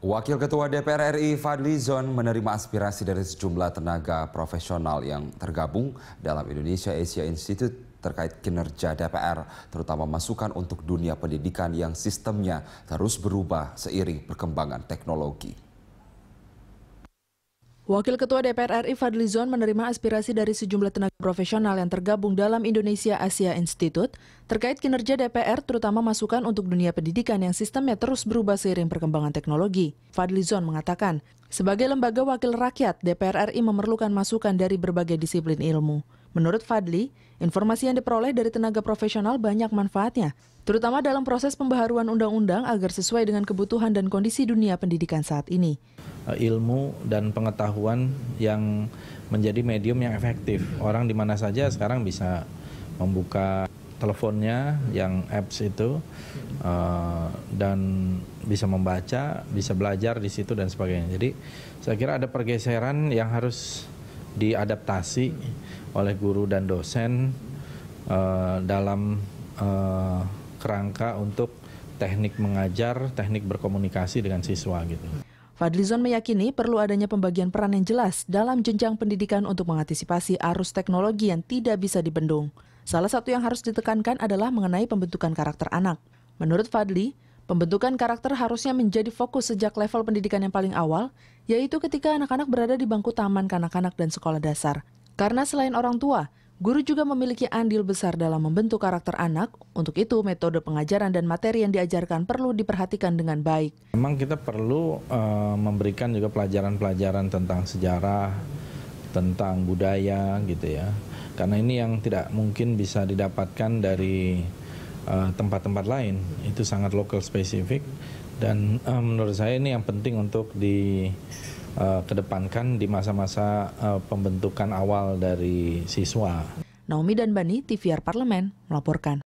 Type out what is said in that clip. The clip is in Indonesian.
Wakil Ketua DPR RI Fadli Zon menerima aspirasi dari sejumlah tenaga profesional yang tergabung dalam Indonesia Asia Institute terkait kinerja DPR, terutama masukan untuk dunia pendidikan yang sistemnya terus berubah seiring perkembangan teknologi. Wakil Ketua DPR RI Fadli Zon menerima aspirasi dari sejumlah tenaga profesional yang tergabung dalam Indonesia Asia Institute terkait kinerja DPR terutama masukan untuk dunia pendidikan yang sistemnya terus berubah seiring perkembangan teknologi. Fadli Zon mengatakan, sebagai lembaga wakil rakyat, DPR RI memerlukan masukan dari berbagai disiplin ilmu. Menurut Fadli, informasi yang diperoleh dari tenaga profesional banyak manfaatnya, terutama dalam proses pembaharuan undang-undang agar sesuai dengan kebutuhan dan kondisi dunia pendidikan saat ini. Eh, ilmu dan pengetahuan yang menjadi medium yang efektif. Orang di mana saja sekarang bisa membuka teleponnya yang apps itu uh, dan bisa membaca, bisa belajar di situ dan sebagainya. Jadi saya kira ada pergeseran yang harus diadaptasi oleh guru dan dosen uh, dalam kerangka untuk teknik mengajar, teknik berkomunikasi dengan siswa gitu. Fadlizon meyakini perlu adanya pembagian peran yang jelas dalam jenjang pendidikan untuk mengantisipasi arus teknologi yang tidak bisa dibendung. Salah satu yang harus ditekankan adalah mengenai pembentukan karakter anak. Menurut Fadli, pembentukan karakter harusnya menjadi fokus sejak level pendidikan yang paling awal, yaitu ketika anak-anak berada di bangku taman kanak-kanak dan sekolah dasar. Karena selain orang tua, Guru juga memiliki andil besar dalam membentuk karakter anak. Untuk itu, metode pengajaran dan materi yang diajarkan perlu diperhatikan dengan baik. Memang kita perlu uh, memberikan juga pelajaran-pelajaran tentang sejarah, tentang budaya gitu ya. Karena ini yang tidak mungkin bisa didapatkan dari tempat-tempat uh, lain. Itu sangat lokal spesifik dan uh, menurut saya ini yang penting untuk di uh, kedepankan di masa-masa uh, pembentukan awal dari siswa. Naomi dan Bani, TVR Parlemen, melaporkan.